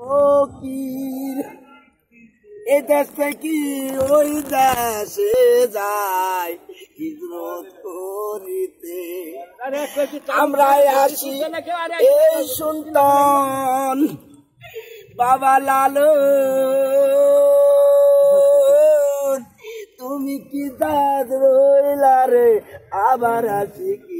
ফকির এ দেশ থেকে ওই দেশে যায় হিজরত করিতে? আমরা আসি এই সুন্দর বাবা লাল তুমি কি দাদ রইলা রে? আবার আসি কি